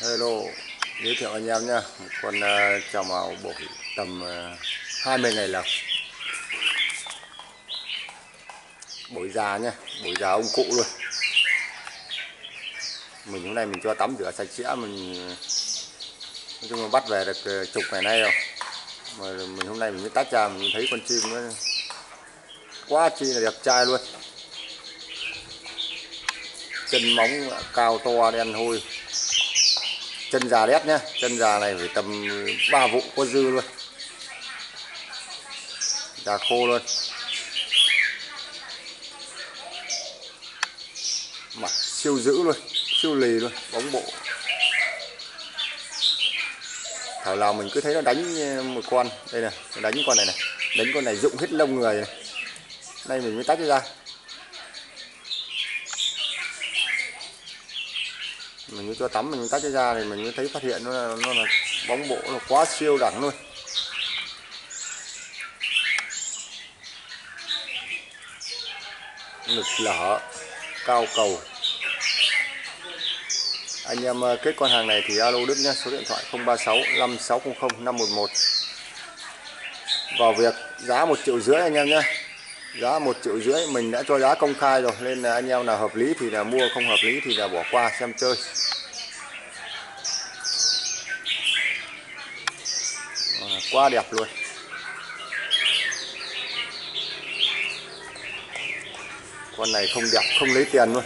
Hello, giới thiệu anh em nha, một con uh, trào màu bổi tầm ờ, uh, 20 ngày lọc. Bổi già nhá, bổi già ông cụ luôn. Mình hôm nay mình cho tắm rửa sạch sẽ mình nói chung là bắt về được uh, chục ngày nay rồi. Mà mình hôm nay mình mới tát ra mình thấy con chim nó quá chi là đẹp trai luôn. Chân móng cao to đen hôi chân già đét nhá. Chân già này phải tầm 3 vụ có dư luôn. Già khô luôn. Mặt siêu dữ luôn, siêu lì luôn, bóng bộ. Thảo nào mình cứ thấy nó đánh một con. Đây này, đánh con này này. Đánh con này dụng hết lông người này nay mình mới tách ra. Mình mới cho tắm mình tách ra thì mình mới thấy phát hiện nó là, nó là bóng bộ nó quá siêu đẳng luôn. Ngực lở cao cầu. Anh em ờ, kết con hàng này thì alo Đức nhé số điện thoại 036 5600 511 vào việc giá một triệu rưỡi anh em nhé giá một triệu rưỡi mình đã cho giá công khai rồi nên là anh em nào hợp lý thì là mua không hợp lý thì là bỏ qua xem chơi. À, quá đẹp luôn. Con này không đẹp không lấy tiền luôn.